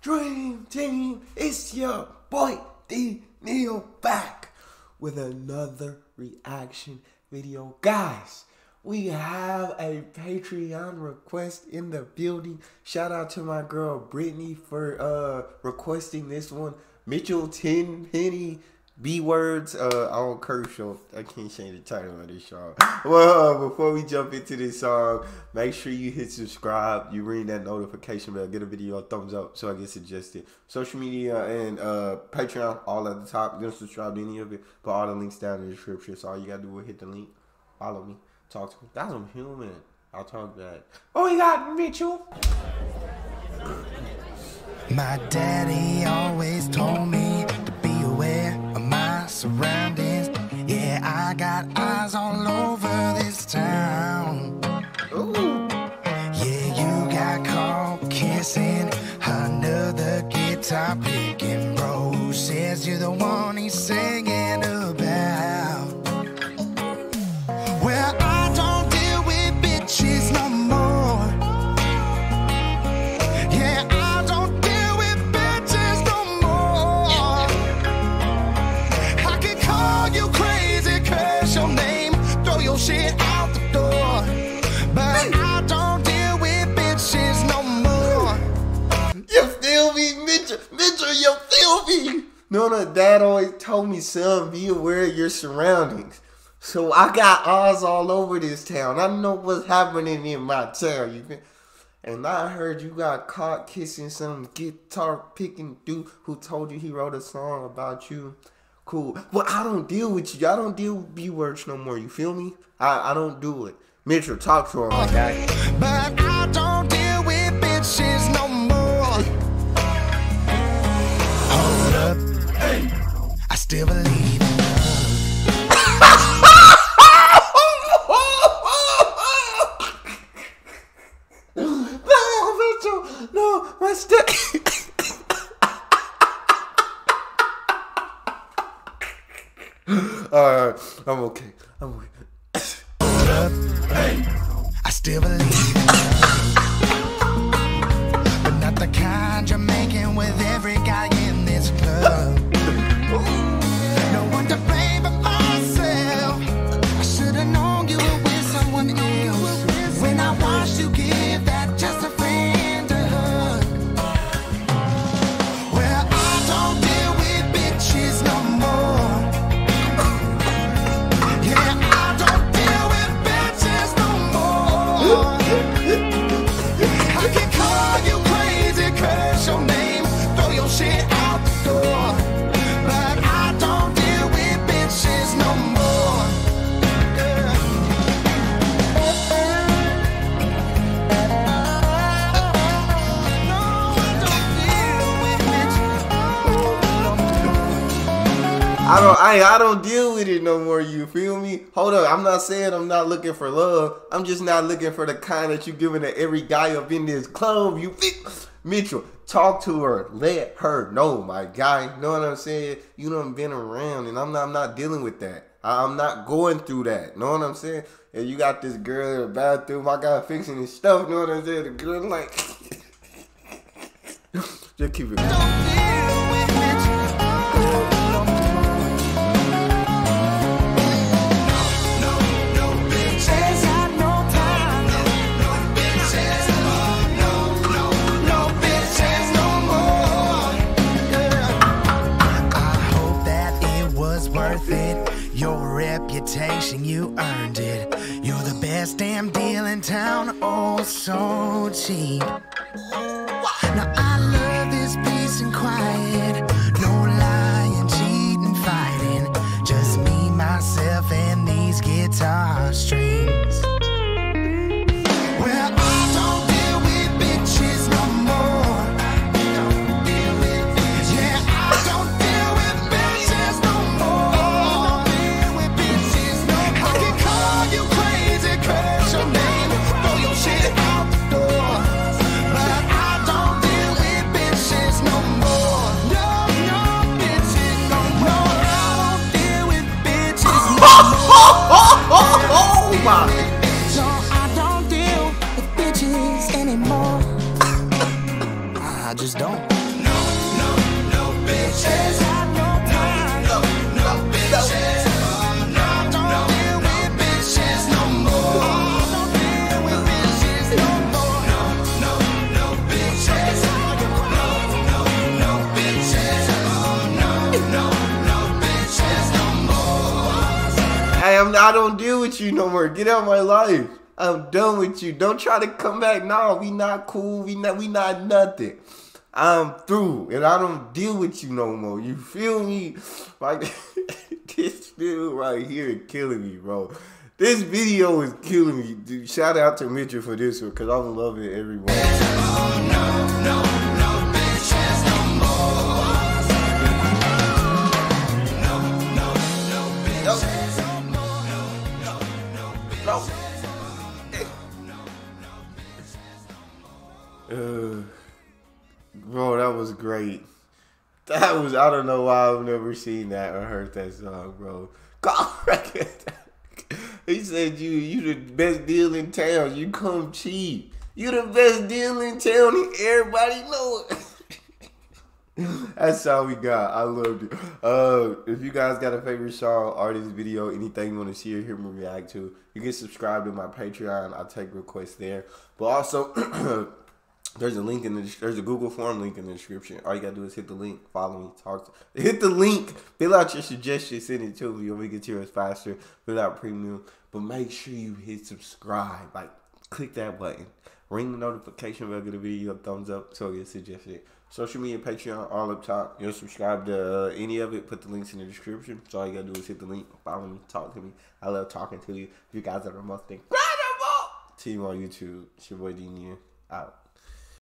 Dream Team? It's your boy D Neal back with another reaction video. Guys, we have a Patreon request in the building. Shout out to my girl Brittany for uh requesting this one. Mitchell Tenpenny B words. Uh, I don't curse, so I can't change the title of this song. Well, uh, before we jump into this song, make sure you hit subscribe. You ring that notification bell. Get a video a thumbs up so I get suggested. Social media and uh, Patreon all at the top. You don't subscribe to any of it, but all the links down in the description. So all you gotta do is hit the link, follow me, talk to me. That's I'm human. I'll talk back. Oh, we got Mitchell. My daddy always told me surroundings. Yeah, I got eyes all over this town. Ooh. Yeah, you got caught kissing another guitar picking bro. Says you're the one he's singing me, Mitchell? Mitchell, you feel me? No, no, dad always told me, son, be aware of your surroundings. So I got eyes all over this town. I know what's happening in my town. You feel? And I heard you got caught kissing some guitar picking dude who told you he wrote a song about you. Cool. Well, I don't deal with you. I don't deal with B words no more. You feel me? I, I don't do it. Mitchell, talk to him, my still believe in love. no, Mitchell, no, my stick. Alright, I'm okay. I'm okay. I still believe in love. But not the kind you're making with every I don't I I don't deal with it no more, you feel me? Hold up, I'm not saying I'm not looking for love. I'm just not looking for the kind that you giving to every guy up in this club, you feel Mitchell, talk to her. Let her know, my guy. Know what I'm saying? You done been around and I'm not I'm not dealing with that. I- I'm not going through that. Know what I'm saying? And you got this girl in the bathroom, I got fixing his stuff, know what I'm saying? The girl like Just keep it reputation, you earned it. You're the best damn deal in town. Oh, so cheap. Now I love this peace and quiet. No lying, cheating, fighting. Just me, myself, and these guitar strings. closet. No, I don't deal with bitches anymore. I just don't. No, no, no bitches. I'm I don't deal with you no more. Get out of my life. I'm done with you. Don't try to come back. No, we not cool. We not we not nothing. I'm through and I don't deal with you no more. You feel me? Like this dude right here killing me, bro. This video is killing me, dude. Shout out to Mitchell for this one, cause I'm loving everyone. Oh, no, no, no. Uh, bro, that was great. That was I don't know why I've never seen that or heard that song, bro. Record. He said you you the best deal in town. You come cheap. You the best deal in town. Everybody know it. That's all we got. I loved it. Uh, if you guys got a favorite song, artist, video, anything you want to see or hear me react to, you can subscribe to my Patreon. I'll take requests there. But also, there's a link in the there's a Google form link in the description. All you gotta do is hit the link, follow me, talk. To, hit the link, fill out your suggestions, send it to me. You'll make it to us faster. Fill out premium, but make sure you hit subscribe. Like click that button, ring the notification bell, get a video, a thumbs up, so get suggested. Social media, Patreon, all up top. You'll subscribe to uh, any of it. Put the links in the description. So all you gotta do is hit the link, follow me, talk to me. I love talking to you. You guys are the most incredible team on YouTube. It's your boy D out.